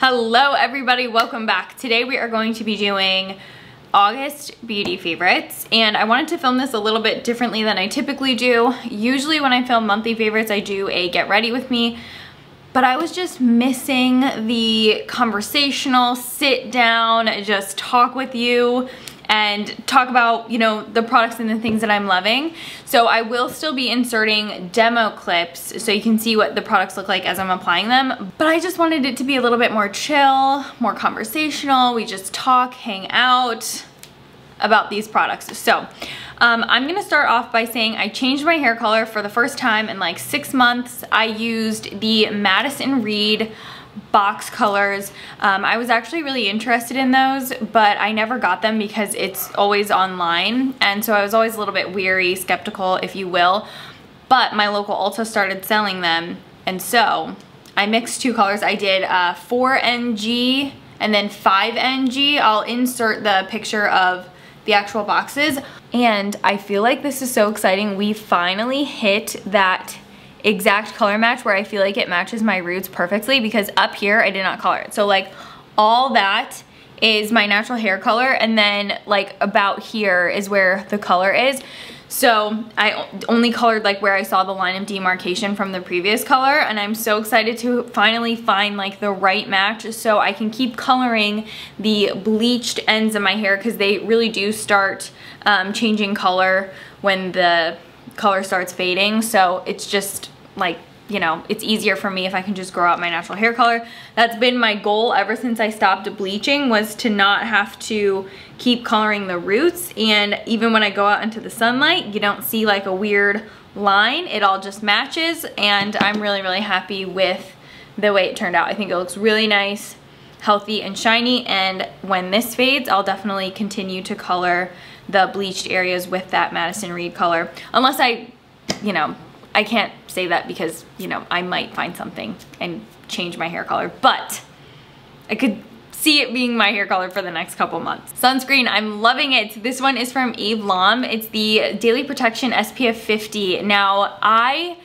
Hello everybody, welcome back. Today we are going to be doing August beauty favorites and I wanted to film this a little bit differently than I typically do. Usually when I film monthly favorites I do a get ready with me but I was just missing the conversational sit down just talk with you and talk about, you know, the products and the things that I'm loving. So I will still be inserting demo clips so you can see what the products look like as I'm applying them. But I just wanted it to be a little bit more chill, more conversational. We just talk, hang out about these products. So um, I'm gonna start off by saying I changed my hair color for the first time in like six months. I used the Madison Reed box colors. Um, I was actually really interested in those, but I never got them because it's always online. And so I was always a little bit weary, skeptical, if you will. But my local Ulta started selling them. And so I mixed two colors. I did uh, 4NG and then 5NG. I'll insert the picture of the actual boxes. And I feel like this is so exciting. We finally hit that exact color match where I feel like it matches my roots perfectly because up here I did not color it. So like all that is my natural hair color and then like about here is where the color is. So I only colored like where I saw the line of demarcation from the previous color and I'm so excited to finally find like the right match so I can keep coloring the bleached ends of my hair because they really do start um, changing color when the color starts fading. So it's just like you know, it's easier for me if I can just grow out my natural hair color. That's been my goal ever since I stopped bleaching was to not have to keep coloring the roots. And even when I go out into the sunlight, you don't see like a weird line. It all just matches. And I'm really, really happy with the way it turned out. I think it looks really nice, healthy and shiny. And when this fades, I'll definitely continue to color the bleached areas with that Madison Reed color. Unless I, you know, I can't say that because, you know, I might find something and change my hair color, but I could see it being my hair color for the next couple months. Sunscreen, I'm loving it. This one is from Eve Lom. It's the Daily Protection SPF 50. Now, I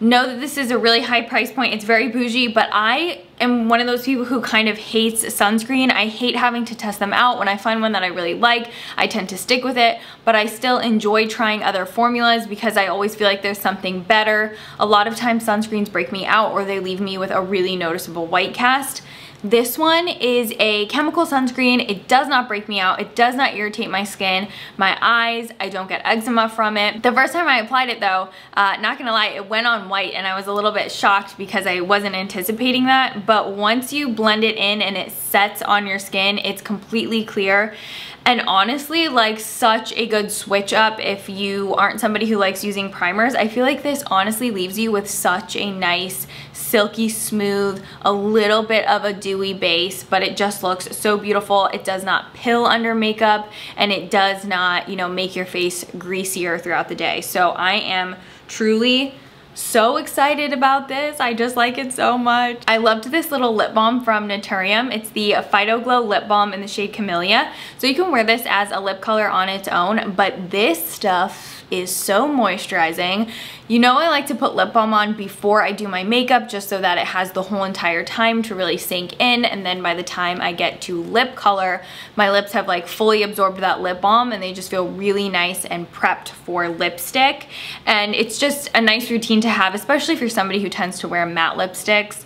know that this is a really high price point. It's very bougie, but I am one of those people who kind of hates sunscreen. I hate having to test them out. When I find one that I really like, I tend to stick with it, but I still enjoy trying other formulas because I always feel like there's something better. A lot of times sunscreens break me out or they leave me with a really noticeable white cast. This one is a chemical sunscreen. It does not break me out. It does not irritate my skin, my eyes. I don't get eczema from it. The first time I applied it though, uh, not gonna lie, it went on white and I was a little bit shocked because I wasn't anticipating that. But once you blend it in and it sets on your skin, it's completely clear. And honestly, like such a good switch up if you aren't somebody who likes using primers. I feel like this honestly leaves you with such a nice silky smooth, a little bit of a dewy base, but it just looks so beautiful. It does not pill under makeup and it does not, you know, make your face greasier throughout the day. So I am truly so excited about this. I just like it so much. I loved this little lip balm from Naturium. It's the Phyto Glow Lip Balm in the shade Camellia. So you can wear this as a lip color on its own, but this stuff is so moisturizing. You know I like to put lip balm on before I do my makeup just so that it has the whole entire time to really sink in and then by the time I get to lip color, my lips have like fully absorbed that lip balm and they just feel really nice and prepped for lipstick. And it's just a nice routine to have, especially if you're somebody who tends to wear matte lipsticks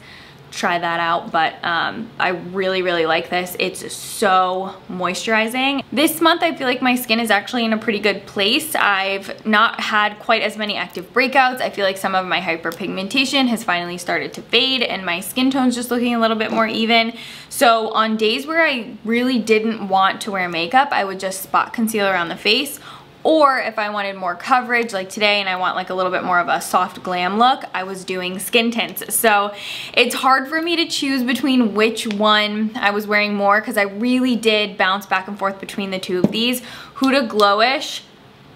try that out but um, I really really like this. It's so moisturizing. This month I feel like my skin is actually in a pretty good place. I've not had quite as many active breakouts. I feel like some of my hyperpigmentation has finally started to fade and my skin tone's just looking a little bit more even. So on days where I really didn't want to wear makeup I would just spot concealer around the face or if I wanted more coverage like today and I want like a little bit more of a soft glam look, I was doing skin tints. So it's hard for me to choose between which one I was wearing more because I really did bounce back and forth between the two of these. Huda Glowish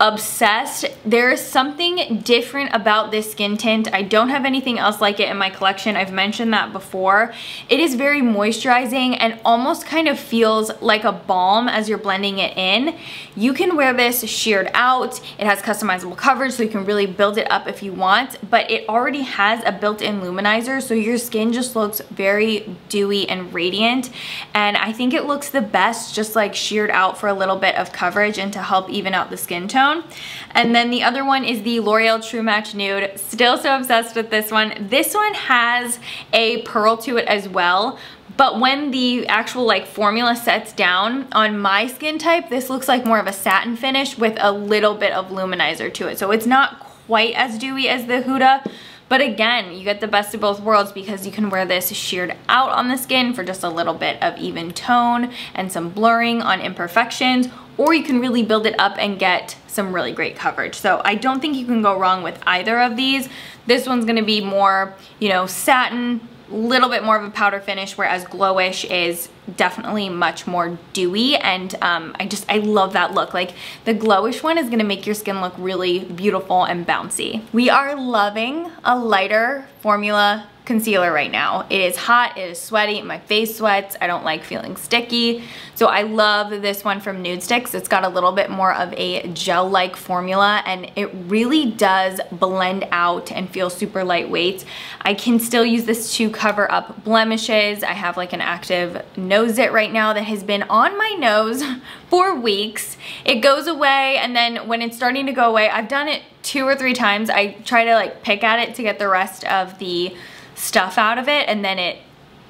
obsessed. There's something different about this skin tint. I don't have anything else like it in my collection. I've mentioned that before. It is very moisturizing and almost kind of feels like a balm as you're blending it in. You can wear this sheared out. It has customizable coverage so you can really build it up if you want, but it already has a built-in luminizer so your skin just looks very dewy and radiant. And I think it looks the best just like sheared out for a little bit of coverage and to help even out the skin tone tone. And then the other one is the L'Oreal True Match Nude. Still so obsessed with this one. This one has a pearl to it as well, but when the actual like formula sets down on my skin type, this looks like more of a satin finish with a little bit of luminizer to it. So it's not quite as dewy as the Huda, but again, you get the best of both worlds because you can wear this sheared out on the skin for just a little bit of even tone and some blurring on imperfections, or you can really build it up and get some really great coverage. So I don't think you can go wrong with either of these. This one's gonna be more, you know, satin, a little bit more of a powder finish, whereas Glowish is definitely much more dewy and um, I just, I love that look. Like the Glowish one is gonna make your skin look really beautiful and bouncy. We are loving a lighter formula concealer right now. It is hot, it is sweaty, my face sweats, I don't like feeling sticky. So I love this one from Nudestix. It's got a little bit more of a gel-like formula and it really does blend out and feel super lightweight. I can still use this to cover up blemishes. I have like an active nose it right now that has been on my nose for weeks. It goes away and then when it's starting to go away, I've done it two or three times. I try to like pick at it to get the rest of the stuff out of it and then it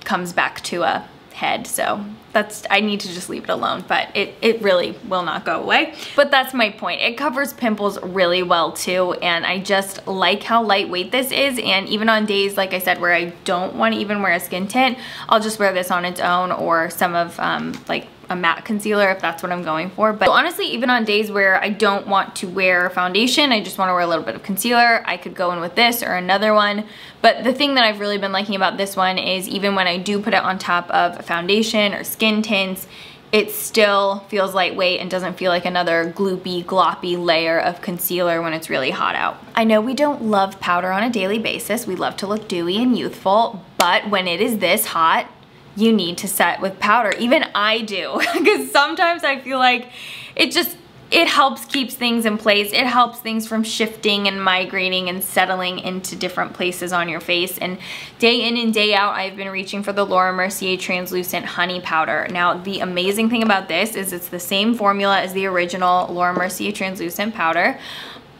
comes back to a head. So that's, I need to just leave it alone, but it, it really will not go away. But that's my point. It covers pimples really well too. And I just like how lightweight this is. And even on days, like I said, where I don't want to even wear a skin tint, I'll just wear this on its own or some of um, like a matte concealer if that's what I'm going for. But honestly, even on days where I don't want to wear foundation, I just want to wear a little bit of concealer, I could go in with this or another one. But the thing that I've really been liking about this one is even when I do put it on top of foundation or skin tints, it still feels lightweight and doesn't feel like another gloopy, gloppy layer of concealer when it's really hot out. I know we don't love powder on a daily basis. We love to look dewy and youthful, but when it is this hot, you need to set with powder. Even I do, because sometimes I feel like it just, it helps keeps things in place. It helps things from shifting and migrating and settling into different places on your face. And day in and day out, I've been reaching for the Laura Mercier Translucent Honey Powder. Now, the amazing thing about this is it's the same formula as the original Laura Mercier Translucent Powder,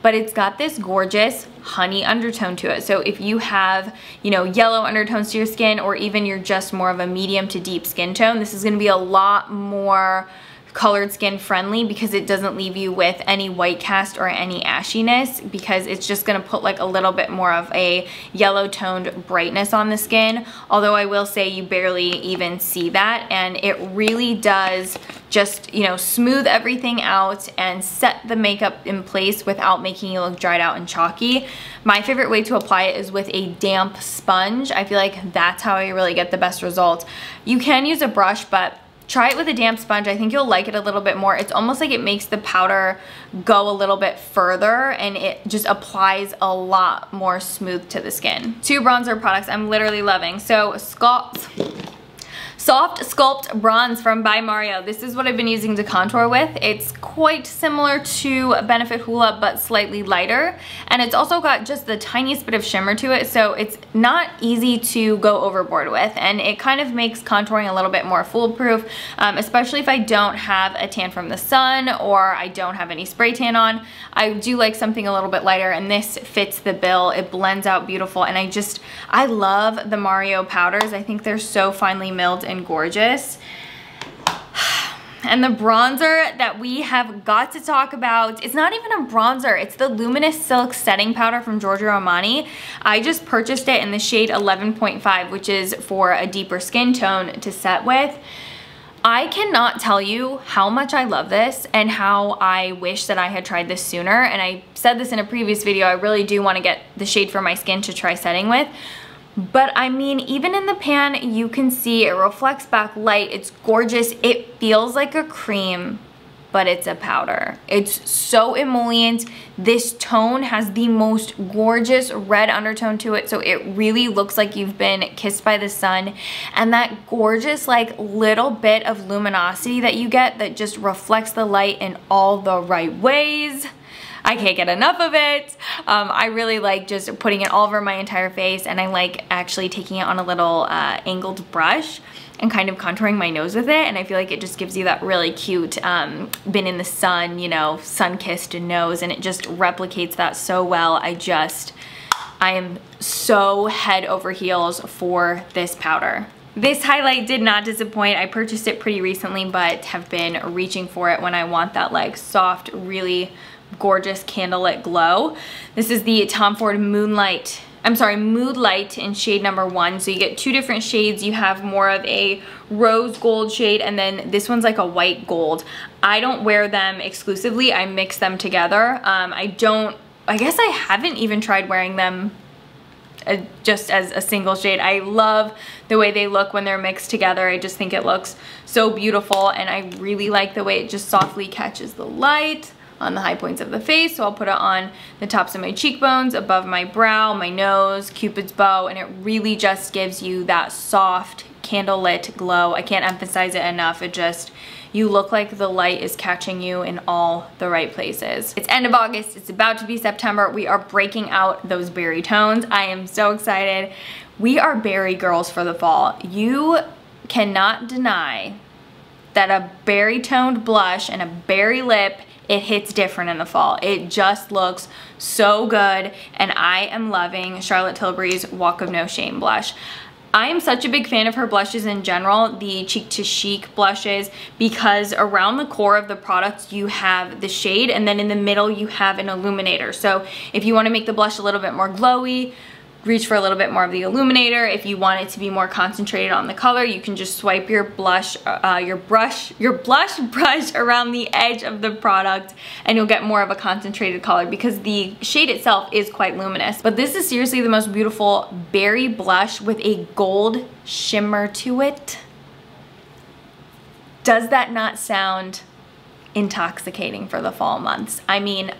but it's got this gorgeous honey undertone to it. So if you have, you know, yellow undertones to your skin or even you're just more of a medium to deep skin tone, this is gonna be a lot more colored skin friendly because it doesn't leave you with any white cast or any ashiness because it's just gonna put like a little bit more of a yellow toned brightness on the skin. Although I will say you barely even see that and it really does just, you know, smooth everything out and set the makeup in place without making you look dried out and chalky. My favorite way to apply it is with a damp sponge. I feel like that's how I really get the best results. You can use a brush, but Try it with a damp sponge. I think you'll like it a little bit more. It's almost like it makes the powder go a little bit further and it just applies a lot more smooth to the skin. Two bronzer products I'm literally loving. So Sculpt Soft Sculpt Bronze from By Mario. This is what I've been using to contour with. It's quite similar to Benefit Hoola, but slightly lighter. And it's also got just the tiniest bit of shimmer to it, so it's not easy to go overboard with. And it kind of makes contouring a little bit more foolproof, um, especially if I don't have a tan from the sun or I don't have any spray tan on. I do like something a little bit lighter, and this fits the bill. It blends out beautiful, and I just, I love the Mario powders. I think they're so finely milled and gorgeous. And the bronzer that we have got to talk about, it's not even a bronzer, it's the Luminous Silk Setting Powder from Giorgio Armani. I just purchased it in the shade 11.5, which is for a deeper skin tone to set with. I cannot tell you how much I love this and how I wish that I had tried this sooner. And I said this in a previous video, I really do want to get the shade for my skin to try setting with. But I mean, even in the pan, you can see it reflects back light. It's gorgeous. It feels like a cream but it's a powder. It's so emollient. This tone has the most gorgeous red undertone to it, so it really looks like you've been kissed by the sun. And that gorgeous like little bit of luminosity that you get that just reflects the light in all the right ways. I can't get enough of it. Um, I really like just putting it all over my entire face and I like actually taking it on a little uh, angled brush and kind of contouring my nose with it and I feel like it just gives you that really cute um, been in the sun, you know, sun-kissed nose and it just replicates that so well. I just, I am so head over heels for this powder. This highlight did not disappoint. I purchased it pretty recently, but have been reaching for it when I want that like soft, really gorgeous candlelit glow. This is the Tom Ford Moonlight I'm sorry, Mood Light in shade number one. So you get two different shades. You have more of a rose gold shade and then this one's like a white gold. I don't wear them exclusively. I mix them together. Um, I don't, I guess I haven't even tried wearing them uh, just as a single shade. I love the way they look when they're mixed together. I just think it looks so beautiful and I really like the way it just softly catches the light on the high points of the face. So I'll put it on the tops of my cheekbones, above my brow, my nose, cupid's bow, and it really just gives you that soft candlelit glow. I can't emphasize it enough. It just, you look like the light is catching you in all the right places. It's end of August, it's about to be September. We are breaking out those berry tones. I am so excited. We are berry girls for the fall. You cannot deny that a berry toned blush and a berry lip it hits different in the fall. It just looks so good and I am loving Charlotte Tilbury's Walk of No Shame blush. I am such a big fan of her blushes in general, the Cheek to Chic blushes, because around the core of the product you have the shade and then in the middle you have an illuminator. So if you wanna make the blush a little bit more glowy, reach for a little bit more of the illuminator. If you want it to be more concentrated on the color, you can just swipe your blush, uh, your brush, your blush brush around the edge of the product and you'll get more of a concentrated color because the shade itself is quite luminous. But this is seriously the most beautiful berry blush with a gold shimmer to it. Does that not sound intoxicating for the fall months? I mean,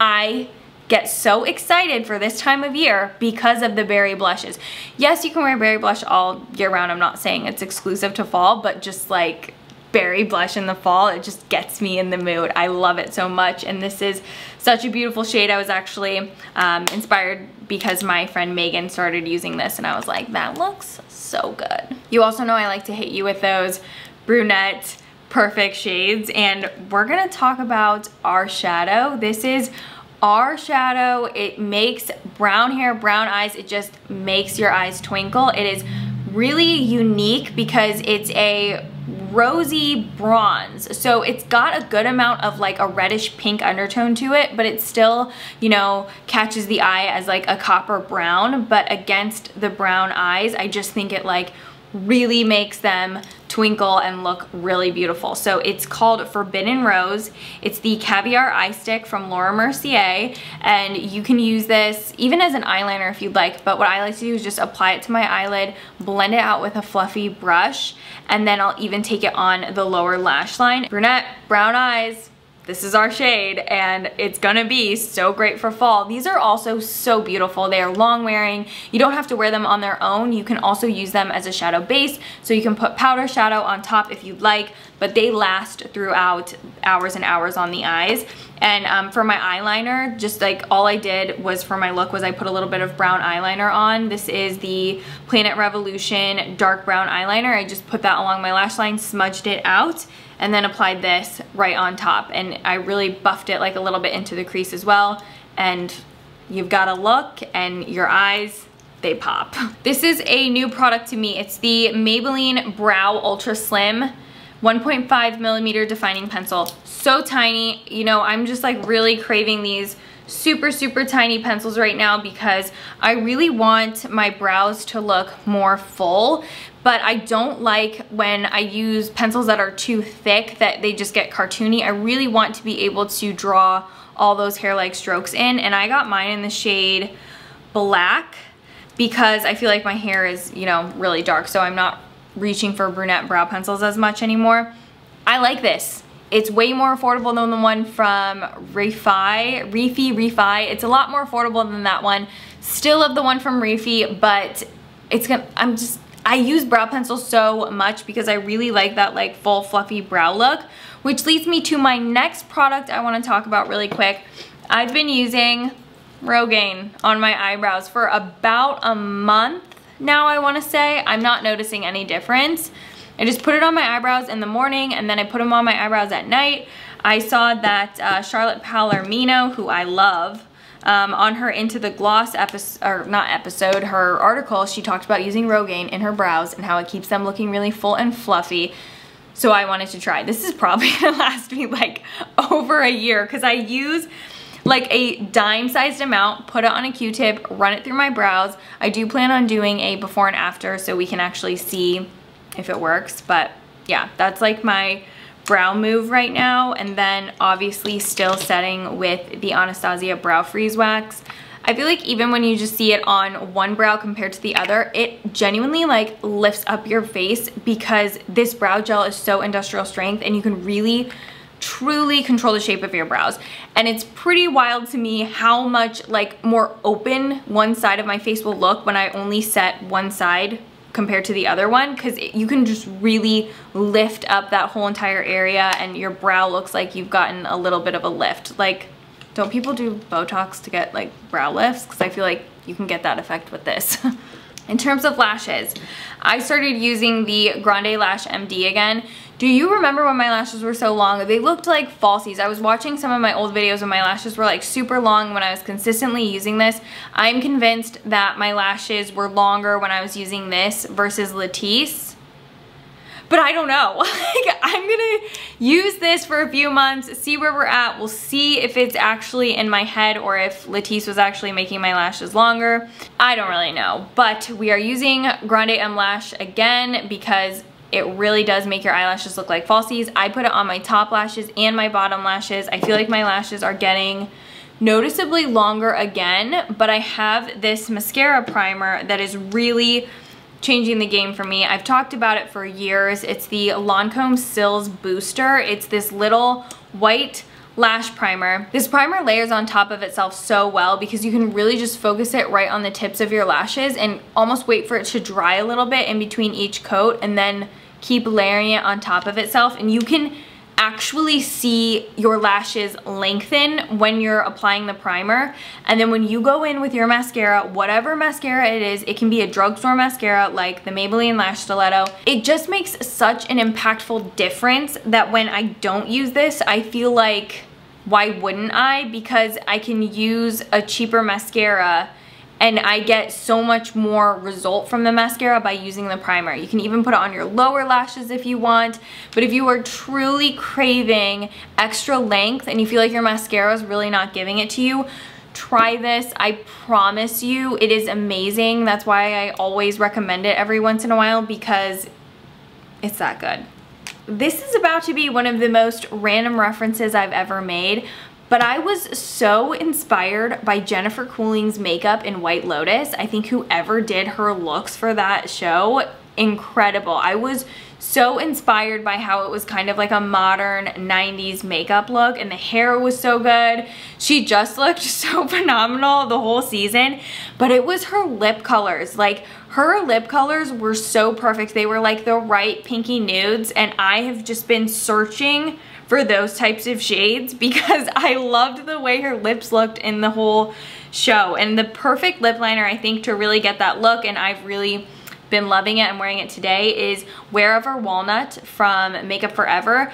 I get so excited for this time of year because of the berry blushes. Yes, you can wear berry blush all year round. I'm not saying it's exclusive to fall, but just like berry blush in the fall, it just gets me in the mood. I love it so much. And this is such a beautiful shade. I was actually um, inspired because my friend Megan started using this and I was like, that looks so good. You also know I like to hit you with those brunette perfect shades and we're gonna talk about our shadow. This is our shadow, it makes brown hair, brown eyes, it just makes your eyes twinkle. It is really unique because it's a rosy bronze. So it's got a good amount of like a reddish pink undertone to it, but it still, you know, catches the eye as like a copper brown, but against the brown eyes, I just think it like really makes them twinkle and look really beautiful. So it's called Forbidden Rose. It's the Caviar Eye Stick from Laura Mercier and you can use this even as an eyeliner if you'd like but what I like to do is just apply it to my eyelid, blend it out with a fluffy brush and then I'll even take it on the lower lash line. Brunette, brown eyes, this is our shade and it's gonna be so great for fall. These are also so beautiful. They are long wearing. You don't have to wear them on their own. You can also use them as a shadow base. So you can put powder shadow on top if you'd like, but they last throughout hours and hours on the eyes. And um, for my eyeliner, just like all I did was for my look was I put a little bit of brown eyeliner on. This is the Planet Revolution dark brown eyeliner. I just put that along my lash line, smudged it out, and then applied this right on top. And I really buffed it like a little bit into the crease as well. And you've got a look and your eyes, they pop. This is a new product to me. It's the Maybelline Brow Ultra Slim 1.5 millimeter defining pencil. So tiny, you know, I'm just like really craving these super, super tiny pencils right now because I really want my brows to look more full, but I don't like when I use pencils that are too thick that they just get cartoony. I really want to be able to draw all those hair-like strokes in, and I got mine in the shade black because I feel like my hair is, you know, really dark, so I'm not reaching for brunette brow pencils as much anymore. I like this. it's way more affordable than the one from Refy, Refy, Refy. It's a lot more affordable than that one. Still love the one from Refy, but it's gonna, I'm just, I use brow pencil so much because I really like that like full fluffy brow look, which leads me to my next product I wanna talk about really quick. I've been using Rogaine on my eyebrows for about a month now, I wanna say. I'm not noticing any difference. I just put it on my eyebrows in the morning and then I put them on my eyebrows at night. I saw that uh, Charlotte Palermino, who I love, um, on her Into the Gloss episode, or not episode, her article, she talked about using Rogaine in her brows and how it keeps them looking really full and fluffy. So I wanted to try. This is probably gonna last me like over a year because I use like a dime sized amount, put it on a Q-tip, run it through my brows. I do plan on doing a before and after so we can actually see if it works. But yeah, that's like my brow move right now. And then obviously still setting with the Anastasia Brow Freeze Wax. I feel like even when you just see it on one brow compared to the other, it genuinely like lifts up your face because this brow gel is so industrial strength and you can really truly control the shape of your brows. And it's pretty wild to me how much like more open one side of my face will look when I only set one side compared to the other one because you can just really lift up that whole entire area and your brow looks like you've gotten a little bit of a lift. Like, don't people do Botox to get like brow lifts? Because I feel like you can get that effect with this. In terms of lashes, I started using the Grande Lash MD again. Do you remember when my lashes were so long? They looked like falsies. I was watching some of my old videos when my lashes were like super long when I was consistently using this. I'm convinced that my lashes were longer when I was using this versus Latisse but I don't know. like, I'm gonna use this for a few months, see where we're at. We'll see if it's actually in my head or if Latisse was actually making my lashes longer. I don't really know, but we are using Grande M Lash again because it really does make your eyelashes look like falsies. I put it on my top lashes and my bottom lashes. I feel like my lashes are getting noticeably longer again, but I have this mascara primer that is really changing the game for me. I've talked about it for years. It's the Lancome Cils Booster. It's this little white lash primer. This primer layers on top of itself so well because you can really just focus it right on the tips of your lashes and almost wait for it to dry a little bit in between each coat and then keep layering it on top of itself and you can actually see your lashes lengthen when you're applying the primer. And then when you go in with your mascara, whatever mascara it is, it can be a drugstore mascara like the Maybelline Lash Stiletto. It just makes such an impactful difference that when I don't use this, I feel like why wouldn't I? Because I can use a cheaper mascara and I get so much more result from the mascara by using the primer. You can even put it on your lower lashes if you want, but if you are truly craving extra length and you feel like your mascara is really not giving it to you, try this. I promise you it is amazing. That's why I always recommend it every once in a while because it's that good. This is about to be one of the most random references I've ever made, but I was so inspired by Jennifer Coolidge's makeup in White Lotus. I think whoever did her looks for that show, incredible. I was so inspired by how it was kind of like a modern 90s makeup look and the hair was so good. She just looked so phenomenal the whole season, but it was her lip colors. Like her lip colors were so perfect. They were like the right pinky nudes and I have just been searching for those types of shades because I loved the way her lips looked in the whole show. And the perfect lip liner, I think, to really get that look, and I've really been loving it, I'm wearing it today, is Wherever Walnut from Makeup Forever.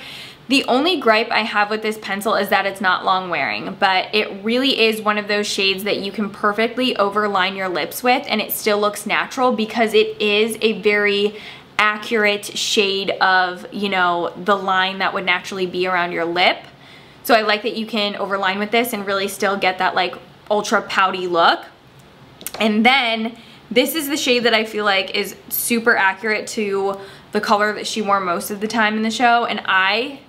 The only gripe I have with this pencil is that it's not long wearing, but it really is one of those shades that you can perfectly overline your lips with and it still looks natural because it is a very accurate shade of, you know, the line that would naturally be around your lip. So I like that you can overline with this and really still get that like ultra pouty look. And then this is the shade that I feel like is super accurate to the color that she wore most of the time in the show. And I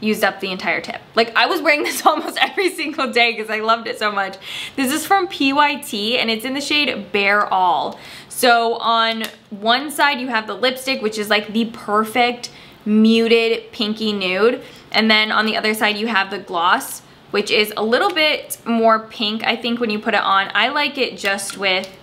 used up the entire tip. Like I was wearing this almost every single day because I loved it so much. This is from PYT and it's in the shade Bare All. So on one side you have the lipstick which is like the perfect muted pinky nude. And then on the other side, you have the gloss, which is a little bit more pink, I think, when you put it on. I like it just with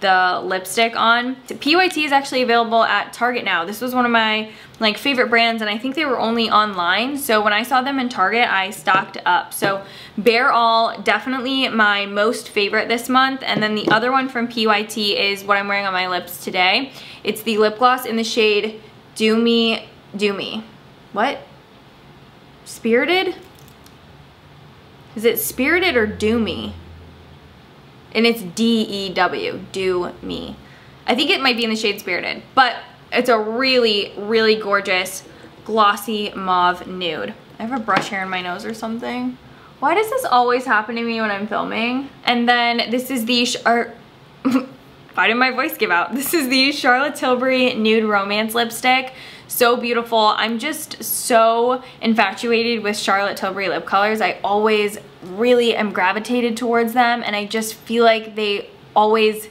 the lipstick on. PYT is actually available at Target now. This was one of my like favorite brands and I think they were only online. So when I saw them in Target, I stocked up. So Bare All, definitely my most favorite this month. And then the other one from PYT is what I'm wearing on my lips today. It's the lip gloss in the shade Dew Me, Dew Me. What? Spirited? Is it Spirited or Dew Me? And it's D-E-W, dew me. I think it might be in the shade Spirited, but it's a really, really gorgeous glossy mauve nude. I have a brush hair in my nose or something. Why does this always happen to me when I'm filming? And then this is the, or, why did my voice give out? This is the Charlotte Tilbury Nude Romance Lipstick so beautiful. I'm just so infatuated with Charlotte Tilbury lip colors. I always really am gravitated towards them and I just feel like they always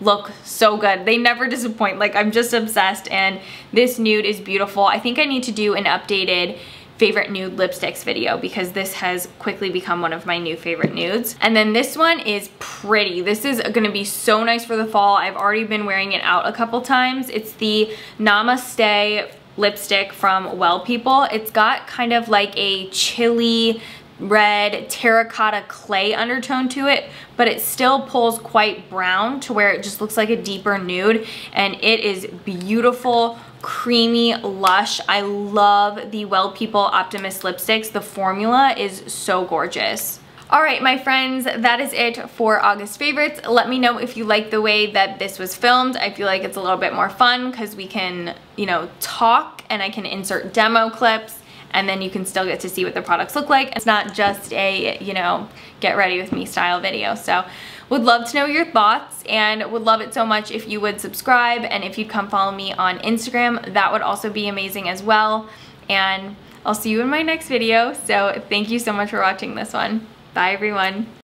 look so good. They never disappoint. Like I'm just obsessed and this nude is beautiful. I think I need to do an updated favorite nude lipsticks video because this has quickly become one of my new favorite nudes. And then this one is pretty. This is gonna be so nice for the fall. I've already been wearing it out a couple times. It's the Namaste lipstick from Well People. It's got kind of like a chili red terracotta clay undertone to it, but it still pulls quite brown to where it just looks like a deeper nude. And it is beautiful, creamy, lush. I love the Well People Optimist lipsticks. The formula is so gorgeous. All right, my friends, that is it for August favorites. Let me know if you like the way that this was filmed. I feel like it's a little bit more fun because we can, you know, talk and I can insert demo clips and then you can still get to see what the products look like. It's not just a, you know, get ready with me style video. So would love to know your thoughts and would love it so much if you would subscribe and if you'd come follow me on Instagram, that would also be amazing as well. And I'll see you in my next video. So thank you so much for watching this one. Bye everyone.